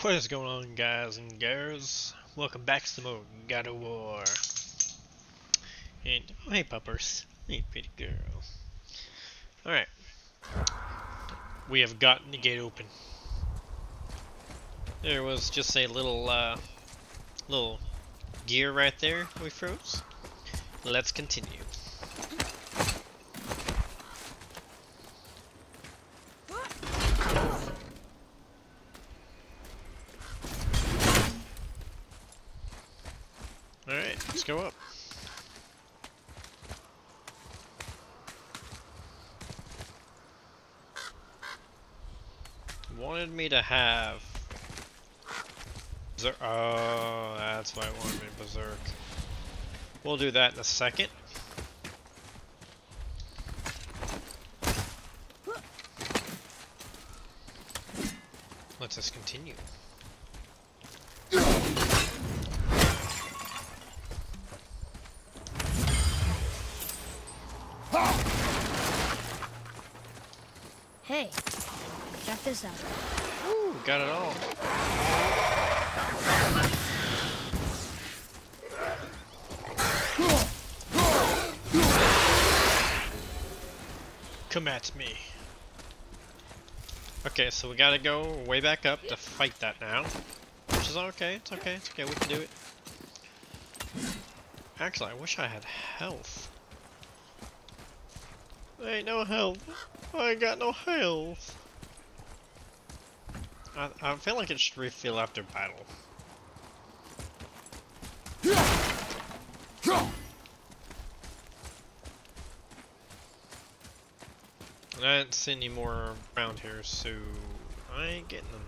What is going on guys and girls? Welcome back to more God of War. And, oh hey puppers. Hey pretty girl. Alright. We have gotten the gate open. There was just a little, uh, little gear right there we froze. Let's continue. Alright, let's go up. Wanted me to have... Oh, that's why I wanted me Berserk. We'll do that in a second. Let's just continue. Hey, check this out. Got it all. Come at me. Okay, so we gotta go way back up to fight that now. Which is okay, it's okay, it's okay, we can do it. Actually, I wish I had health. There ain't no health. I ain't got no health. I, I feel like it should refill after battle. I didn't see any more around here, so I ain't getting them.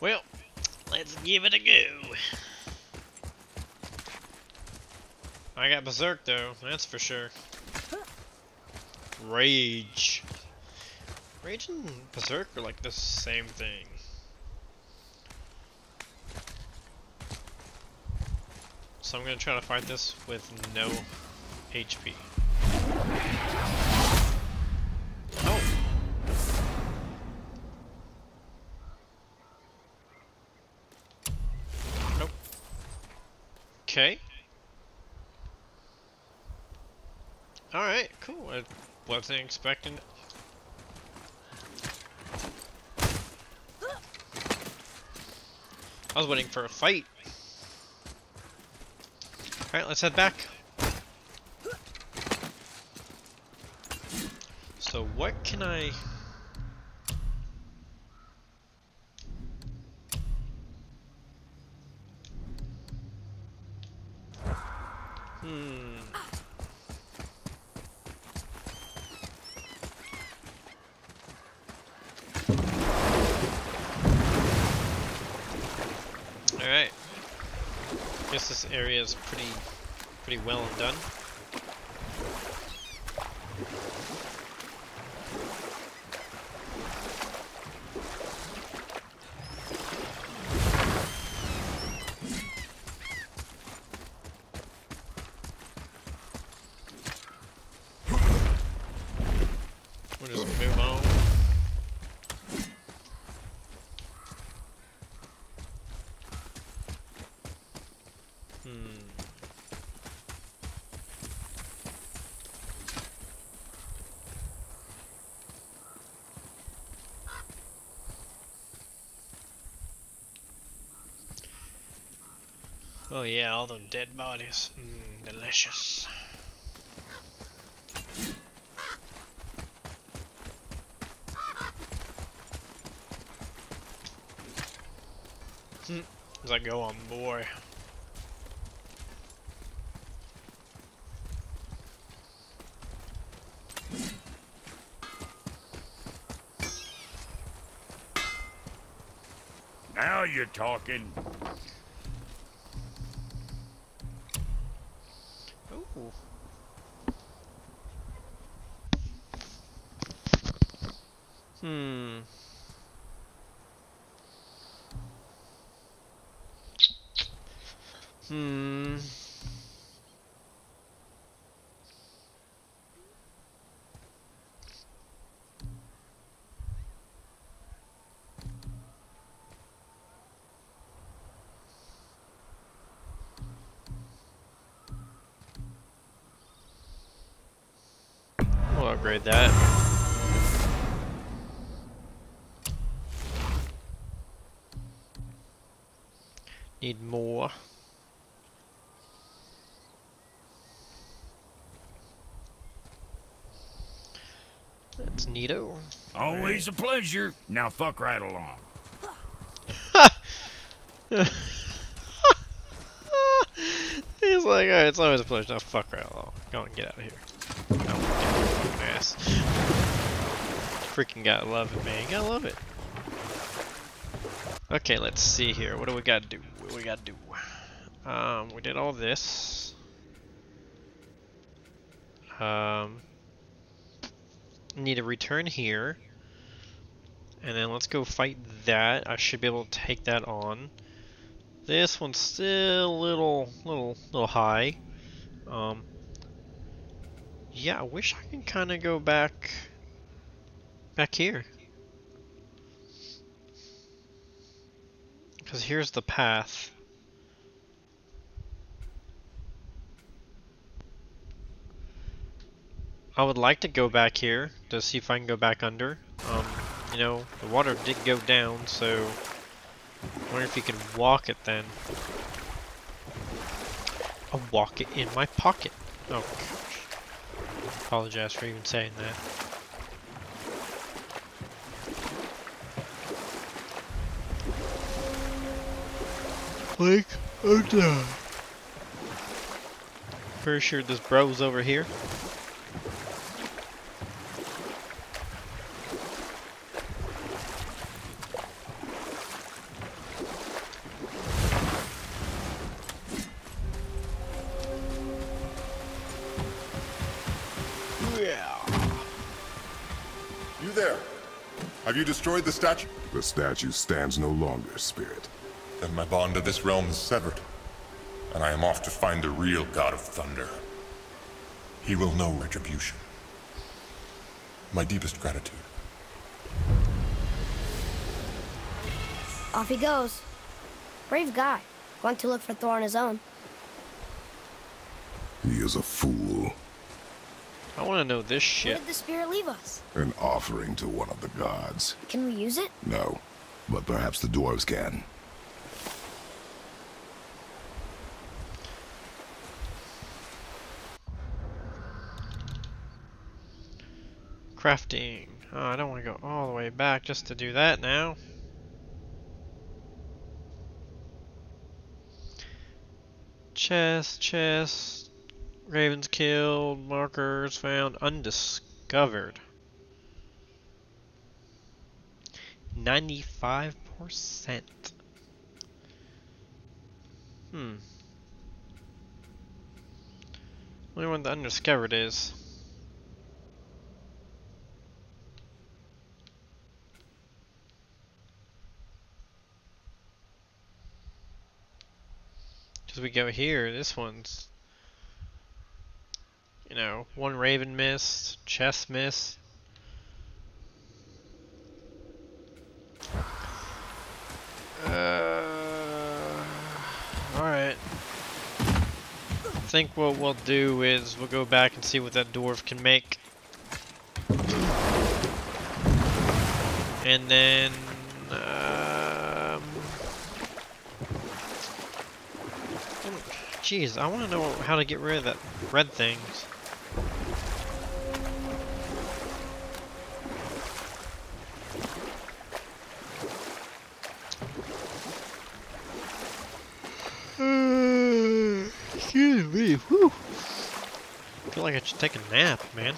Well, let's give it a go. I got Berserk though, that's for sure. Rage. Rage and Berserk are like the same thing. So I'm gonna try to fight this with no HP. Oh! Nope. Okay. Alright, cool. I wasn't expecting I was waiting for a fight. Alright, let's head back. So what can I... Hmm... Alright. Guess this area is pretty pretty well done. We'll just move on. Hmm. Oh yeah, all the dead bodies. Mm, delicious. Hmm. As I go on, boy. Now you're talking. Ooh. Hmm. Hmm. Upgrade that. Need more. That's neato. Always a pleasure. Now fuck right along. He's like, alright, it's always a pleasure. Now fuck right along. Go and get out of here. Ass. Freaking gotta love it, man. Gotta love it. Okay, let's see here. What do we gotta do? What do we gotta do? Um, we did all this. Um, need to return here. And then let's go fight that. I should be able to take that on. This one's still a little, little, little high. Um, yeah, I wish I could kind of go back, back here. Because here's the path. I would like to go back here to see if I can go back under. Um, you know, the water did go down, so I wonder if you can walk it then. I'll walk it in my pocket. Oh gosh. Apologize for even saying that. Like, oh no. Pretty sure this bro's over here. Destroyed the statue? The statue stands no longer, Spirit. Then my bond to this realm is severed, and I am off to find the real God of Thunder. He will know retribution. My deepest gratitude. Off he goes. Brave guy. Going to look for Thor on his own. He is a fool. I want to know this Where shit. did the spirit leave us? An offering to one of the gods. Can we use it? No, but perhaps the dwarves can. Crafting. Oh, I don't want to go all the way back just to do that now. Chest, chest. Ravens killed. Markers found. Undiscovered. 95%. Hmm. Wonder what the undiscovered is. Because we go here, this one's, you know, one raven miss, chest miss. Uh, alright. I think what we'll do is we'll go back and see what that dwarf can make. And then, um, Jeez, I want to know how to get rid of that red things. Excuse me. Whew. I feel like I should take a nap, man.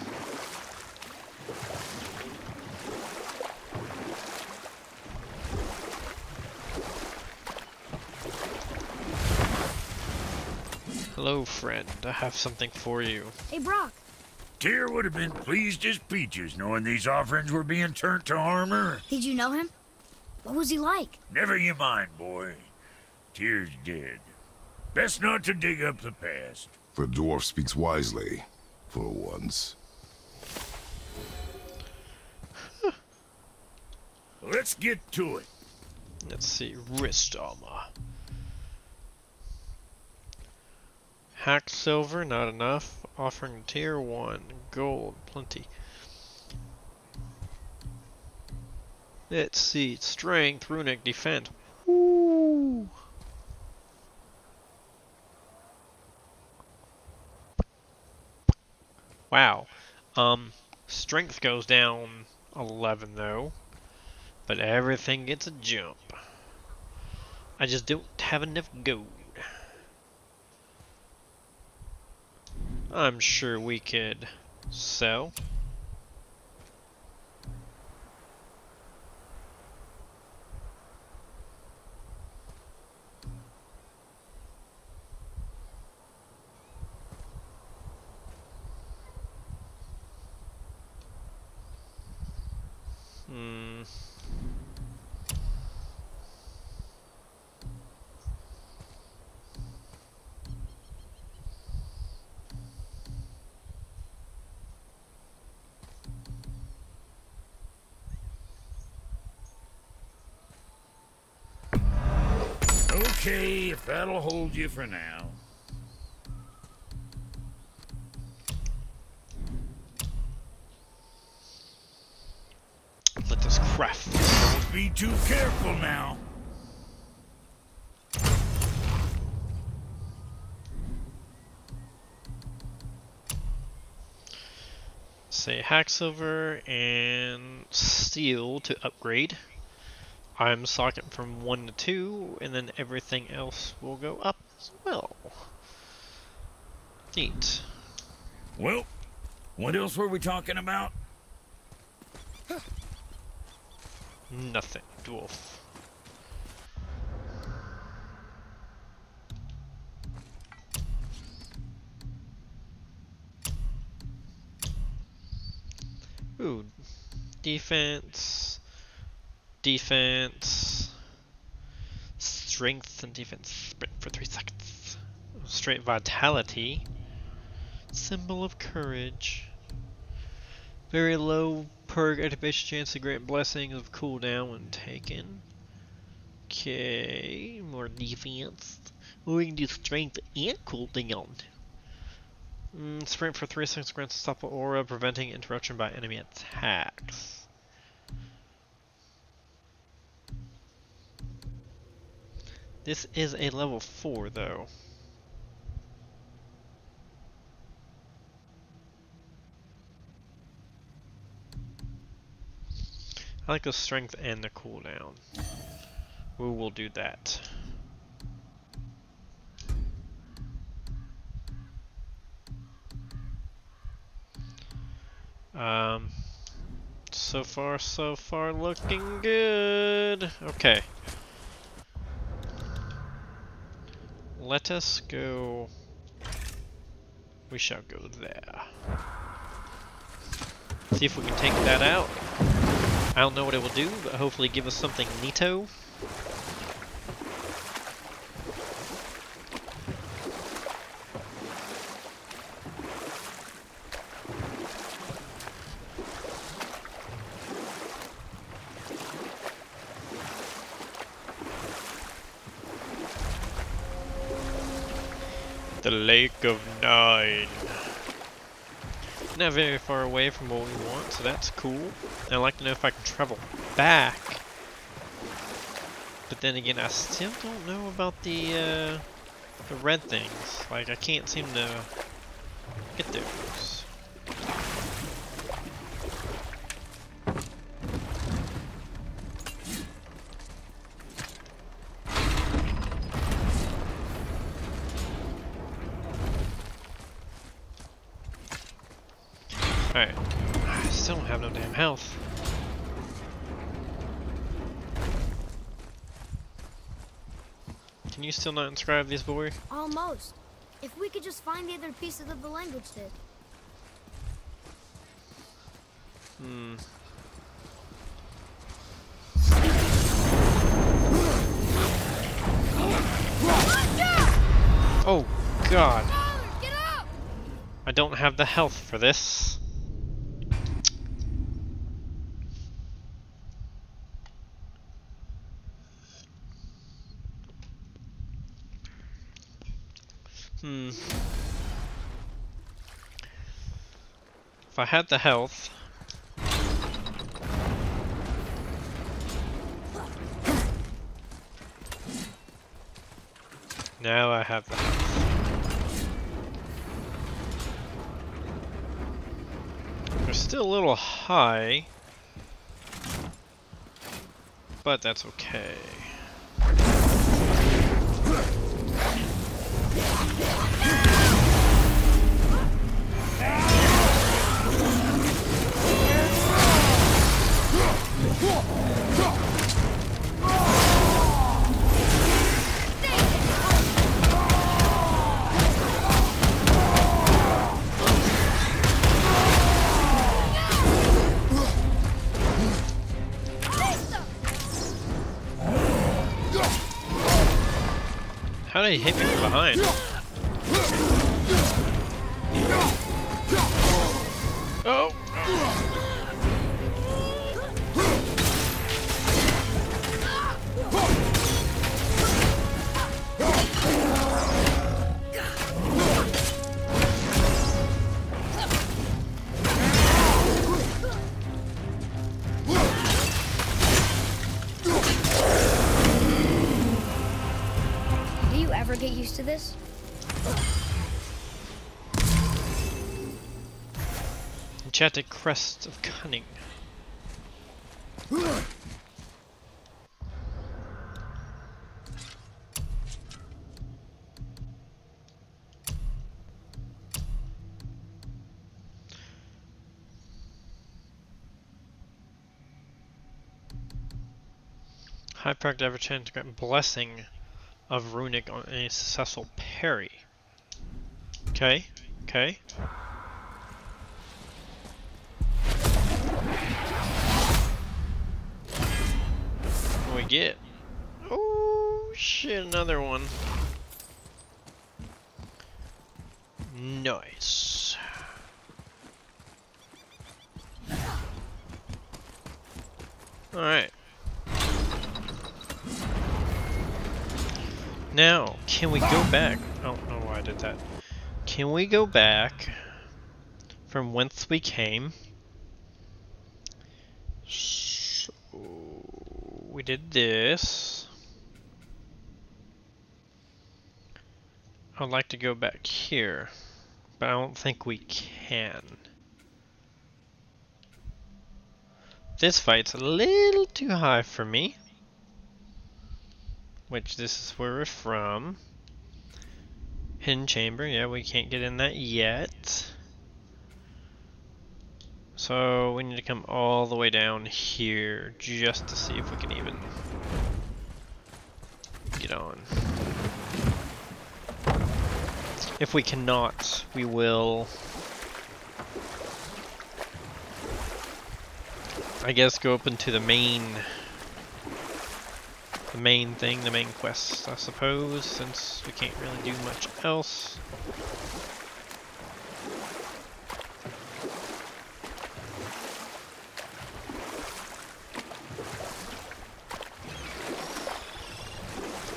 Hello, friend. I have something for you. Hey, Brok. Tyr would have been pleased as peaches knowing these offerings were being turned to armor. Did you know him? What was he like? Never you mind, boy. Tyr's dead. Best not to dig up the past. The dwarf speaks wisely, for once. Let's get to it. Let's see, wrist armor. Hacksilver, not enough. Offering tier 1, gold, plenty. Let's see, strength, runic, defense. Wow. Um, strength goes down 11 though, but everything gets a jump. I just don't have enough gold. I'm sure we could sell. Hmm. Okay, if that'll hold you for now. Let us craft. Don't be too careful now. Say hacksilver and steel to upgrade. I'm socket from 1 to 2, and then everything else will go up as well. Neat. Well, what else were we talking about? Nothing, dwarf. Ooh, defense, defense, strength and defense, sprint for three seconds. Straight vitality, symbol of courage. Very low per activation chance to grant blessings of cooldown when taken. Okay, more defense. We can do strength and cooldown. Mm, sprint for 3 seconds grants unstoppable aura, preventing interruption by enemy attacks. This is a level 4 though. I like the strength and the cooldown. We will do that. Um, so far, so far, looking good. Okay. Let us go. We shall go there. See if we can take that out. I don't know what it will do, but hopefully give us something neato. The Lake of Nine. Not very far away from what we want, so that's cool. I'd like to know if I can travel back. But then again, I still don't know about the, uh, the red things. Like, I can't seem to get those. Still not inscribe this boy? Almost. If we could just find the other pieces of the language stick. Hmm. Oh, God. Get up! I don't have the health for this. If I had the health... Now I have the health. They're still a little high, but that's okay. Did he hit me from behind? Enchanted crest of cunning. High proc ever chance to grant blessing of runic on any successful parry. Okay, okay. Get? Oh shit, another one. Nice. Alright. Now, can we go back? I don't know why I did that. Can we go back from whence we came? So, we did this. I'd like to go back here, but I don't think we can. This fight's a little too high for me. Which this is where we're from. Hidden chamber, yeah, we can't get in that yet. So we need to come all the way down here just to see if we can even get on. If we cannot, we will I guess go up into the main the main thing, the main quest, I suppose, since we can't really do much else.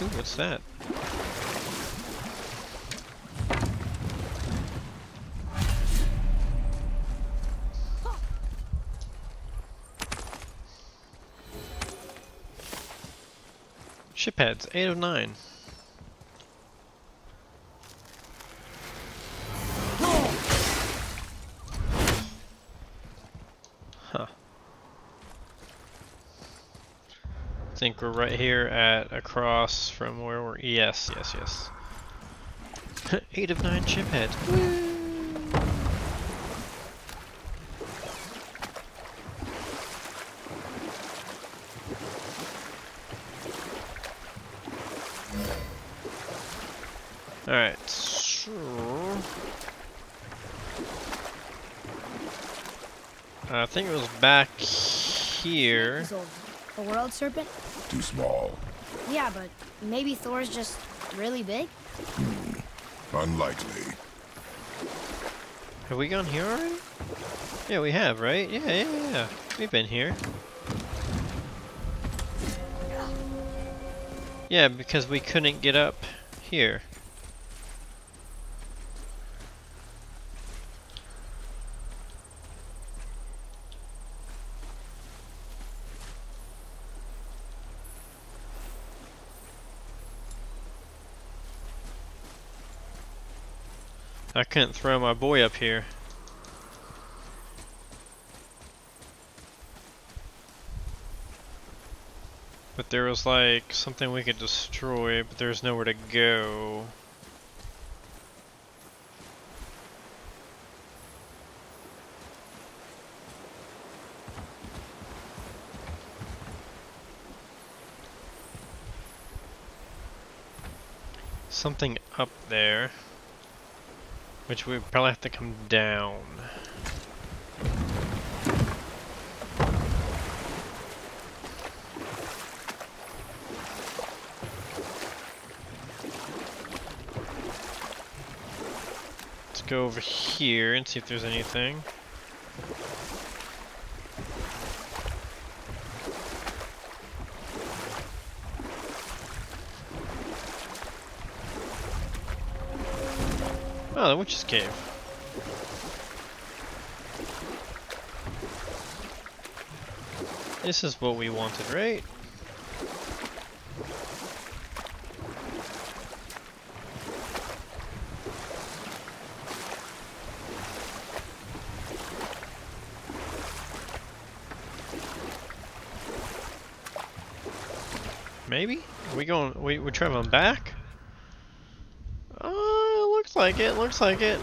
Ooh, what's that? Ship heads, 8 of 9. Huh. I think we're right here at across from where we're. Yes, yes, yes. 8 of 9 ship heads. Alright, so... I think it was back here. So, a world serpent? Too small. Yeah, but maybe Thor's just really big? Hmm. Unlikely. Have we gone here already? Yeah, we have, right? Yeah, yeah, yeah, yeah. We've been here. Yeah, because we couldn't get up here. I couldn't throw my boy up here. But there was like something we could destroy, but there's nowhere to go. Something up there. Which we probably have to come down. Let's go over here and see if there's anything. Oh, the witch's cave. This is what we wanted, right? Maybe? Are we going, we, we're traveling back? Like it, looks like it.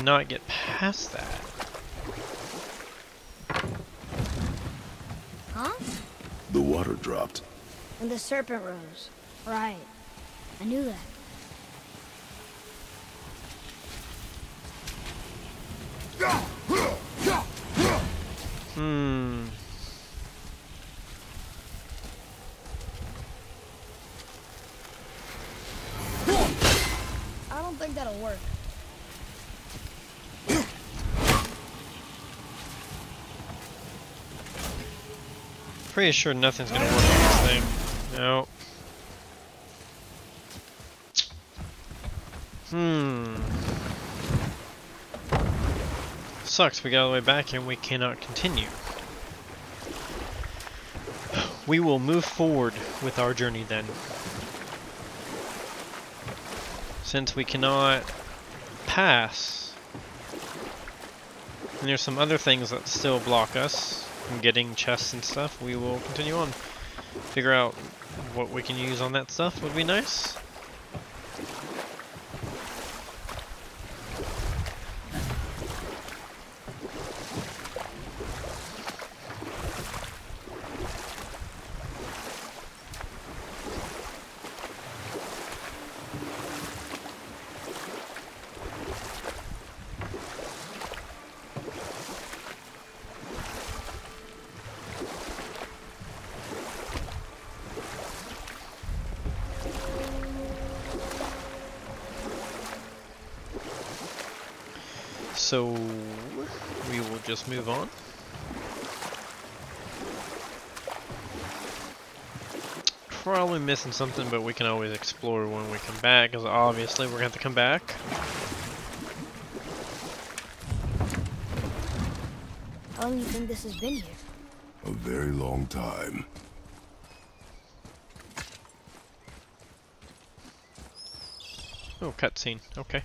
Cannot get past that. Huh? The water dropped. And the serpent rose. Right. I knew that. Hmm. I don't think that'll work. I'm pretty sure nothing's gonna work on this thing. No. Hmm. Sucks, we got all the way back and we cannot continue. We will move forward with our journey then. Since we cannot pass. And there's some other things that still block us from getting chests and stuff, we will continue on. Figure out what we can use on that stuff would be nice. We will just move on. Probably missing something, but we can always explore when we come back, because obviously we're going to have to come back. How long do you think this has been here? A very long time. Oh, cutscene. Okay.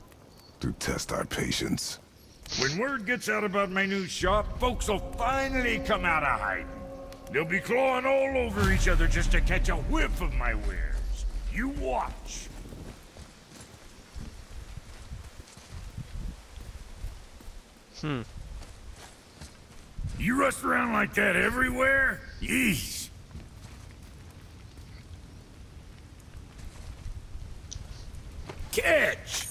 To test our patience. When word gets out about my new shop, folks will finally come out of hiding. They'll be clawing all over each other just to catch a whiff of my wares. You watch. Hmm. You rust around like that everywhere? Yeesh. Catch!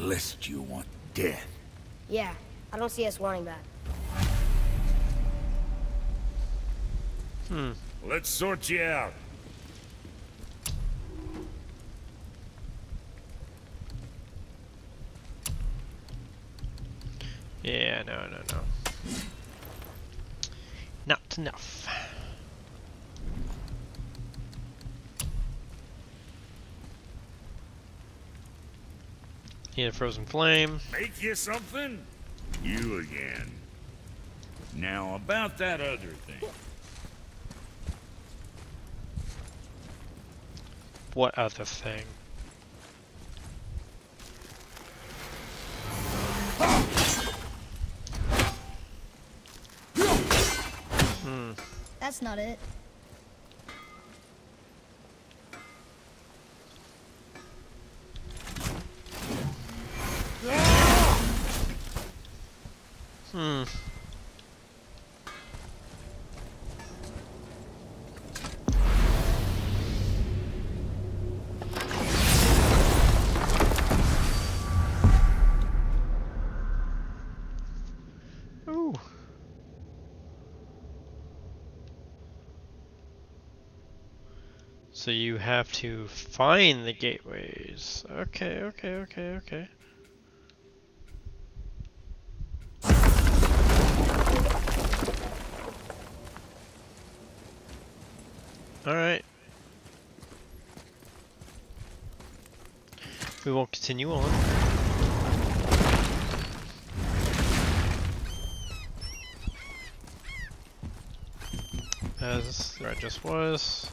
lest you want death. Yeah, I don't see us wanting that. Hmm. Let's sort you out. Yeah, no, no, no. Not enough. Need a frozen flame. Make you something? You again. Now, about that other thing. What other thing? Hmm. That's not it. So you have to find the gateways. Okay, okay, okay, okay. Alright. We will continue on. As there just was.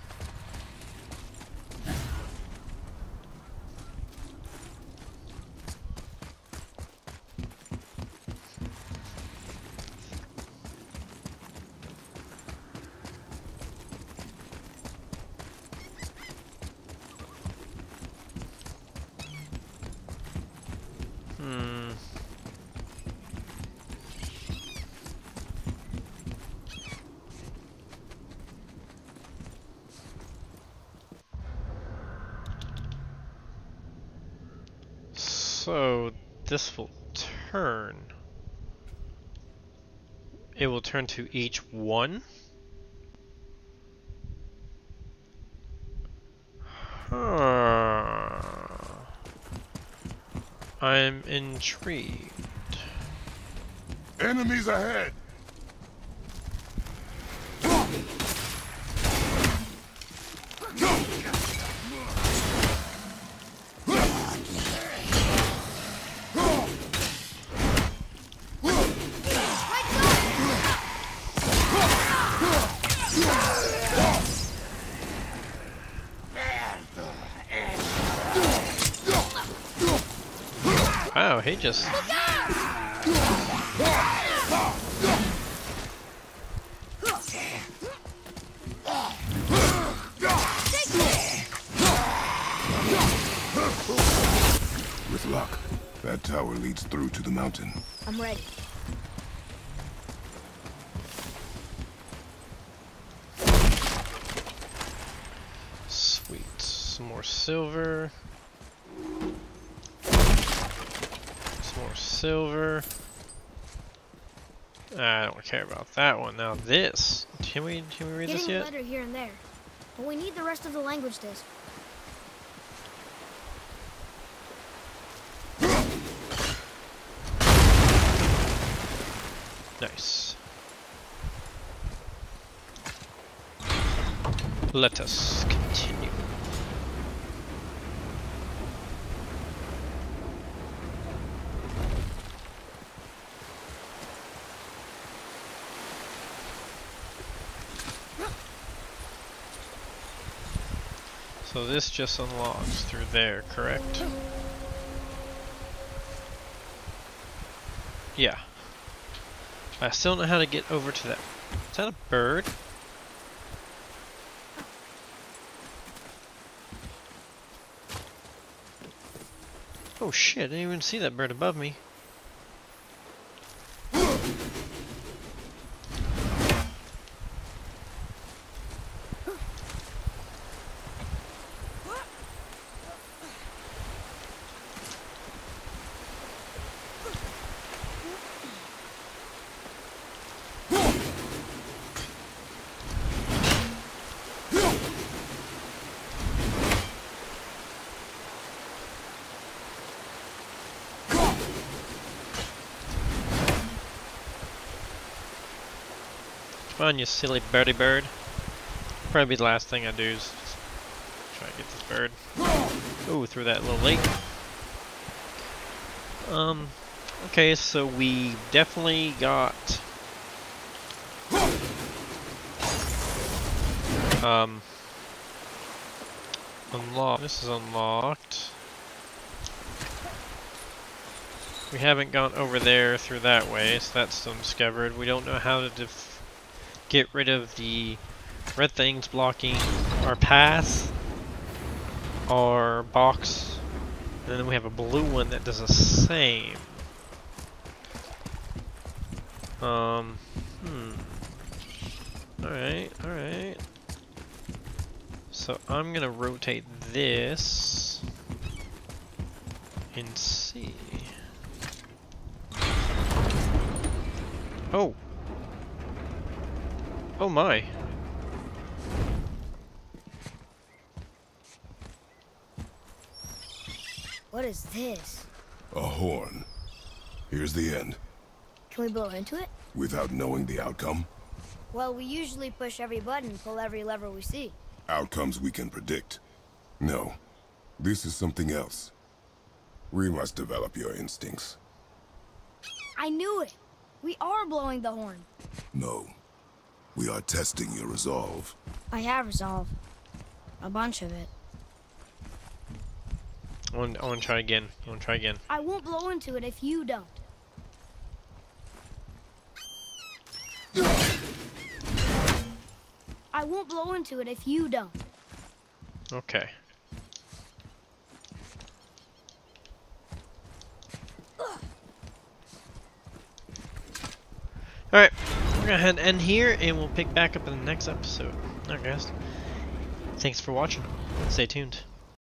So, this will turn. It will turn to H1. I'm intrigued. Enemies ahead! Wow, he just With luck, that tower leads through to the mountain. I'm ready. sweet. Some more silver. Silver. I don't care about that one. Now this. Can we can we read this Getting yet? better here and there. But we need the rest of the language disc. Nice. Let us continue. So this just unlocks through there, correct? Yeah. I still don't know how to get over to that. Is that a bird? Oh shit, I didn't even see that bird above me. On, you silly birdie bird. Probably the last thing I do is try to get this bird. Ooh, through that little lake. Um, okay, so we definitely got... Um, unlocked. This is unlocked. We haven't gone over there through that way, so that's still discovered. We don't know how to get rid of the red things blocking our path, our box, and then we have a blue one that does the same. Um, hmm. Alright, alright. So I'm gonna rotate this and see. Oh! Oh my. What is this? A horn. Here's the end. Can we blow into it? Without knowing the outcome, Well, we usually push every button pull every lever we see. outcomes we can predict. No, this is something else. We must develop your instincts. I knew it! We are blowing the horn. No, we are testing your resolve. I have resolve. A bunch of it. I want, I want to try again. I want to try again. I won't blow into it if you don't. I won't blow into it if you don't. Okay. Alright, we're gonna head end here and we'll pick back up in the next episode. Alright guys. Thanks for watching. Stay tuned.